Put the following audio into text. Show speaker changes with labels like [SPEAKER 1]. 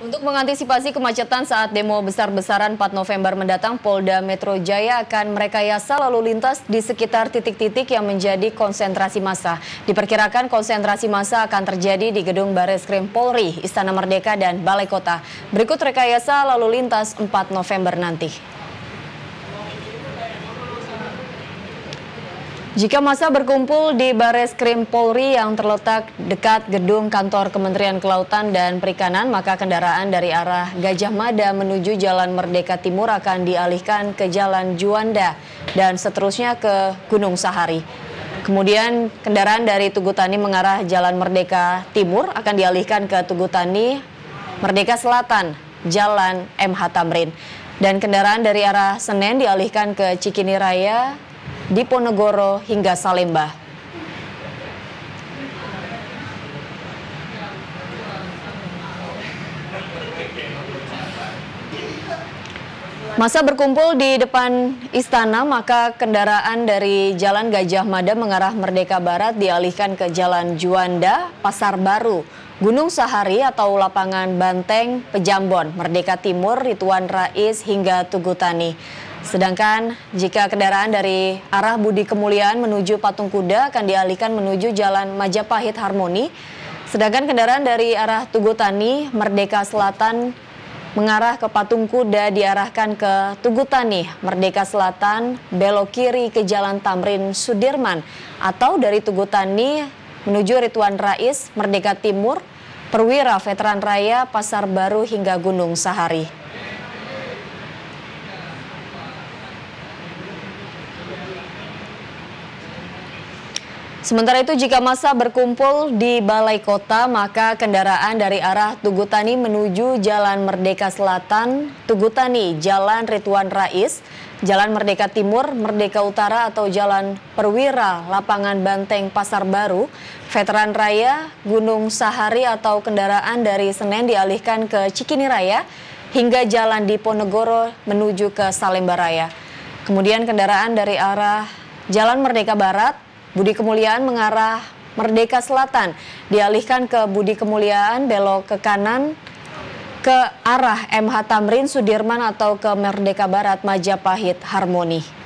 [SPEAKER 1] Untuk mengantisipasi kemacetan saat demo besar-besaran 4 November mendatang, Polda Metro Jaya akan merekayasa lalu lintas di sekitar titik-titik yang menjadi konsentrasi massa. Diperkirakan konsentrasi massa akan terjadi di Gedung Baris Krim Polri, Istana Merdeka, dan Balai Kota. Berikut rekayasa lalu lintas 4 November nanti. Jika masa berkumpul di Bares Krim Polri yang terletak dekat gedung kantor Kementerian Kelautan dan Perikanan, maka kendaraan dari arah Gajah Mada menuju Jalan Merdeka Timur akan dialihkan ke Jalan Juanda dan seterusnya ke Gunung Sahari. Kemudian kendaraan dari Tugutani mengarah Jalan Merdeka Timur akan dialihkan ke Tugutani Merdeka Selatan, Jalan MH Tamrin. Dan kendaraan dari arah Senen dialihkan ke Cikini Raya, Diponegoro hingga Salemba. Masa berkumpul di depan istana, maka kendaraan dari Jalan Gajah Mada mengarah Merdeka Barat dialihkan ke Jalan Juanda, Pasar Baru, Gunung Sahari atau Lapangan Banteng, Pejambon, Merdeka Timur, Rituan Rais hingga Tugutani. Sedangkan jika kendaraan dari arah Budi Kemuliaan menuju Patung Kuda akan dialihkan menuju Jalan Majapahit Harmoni. Sedangkan kendaraan dari arah Tugu Tani, Merdeka Selatan mengarah ke Patung Kuda diarahkan ke Tugu Tani, Merdeka Selatan, belok kiri ke Jalan Tamrin Sudirman atau dari Tugu Tani menuju Rituan Rais, Merdeka Timur, Perwira Veteran Raya, Pasar Baru hingga Gunung Sahari. Sementara itu jika masa berkumpul di Balai Kota, maka kendaraan dari arah Tugutani menuju Jalan Merdeka Selatan, Tugutani, Jalan Rituan Rais, Jalan Merdeka Timur, Merdeka Utara atau Jalan Perwira, Lapangan Banteng, Pasar Baru, Veteran Raya, Gunung Sahari atau kendaraan dari Senen dialihkan ke Cikini Raya hingga Jalan Diponegoro menuju ke Salemba Raya. Kemudian kendaraan dari arah Jalan Merdeka Barat, Budi Kemuliaan mengarah Merdeka Selatan, dialihkan ke Budi Kemuliaan belok ke kanan ke arah MH Tamrin Sudirman atau ke Merdeka Barat Majapahit Harmoni.